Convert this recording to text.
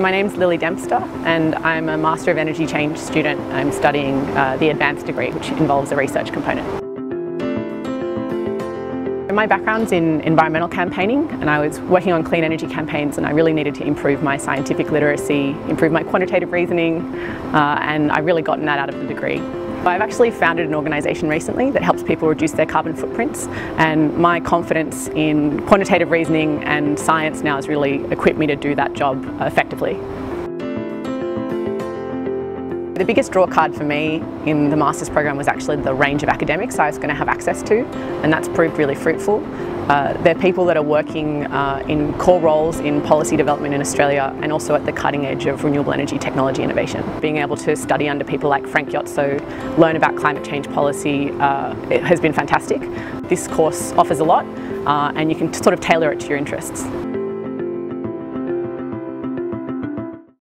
My name's Lily Dempster and I'm a Master of Energy Change student. I'm studying uh, the advanced degree which involves a research component. My background's in environmental campaigning and I was working on clean energy campaigns and I really needed to improve my scientific literacy, improve my quantitative reasoning uh, and I really gotten that out of the degree. I've actually founded an organisation recently that helps people reduce their carbon footprints and my confidence in quantitative reasoning and science now has really equipped me to do that job effectively. The biggest draw card for me in the Masters program was actually the range of academics I was going to have access to and that's proved really fruitful. Uh, they're people that are working uh, in core roles in policy development in Australia and also at the cutting edge of renewable energy technology innovation. Being able to study under people like Frank Jotzo, learn about climate change policy, uh, has been fantastic. This course offers a lot uh, and you can sort of tailor it to your interests.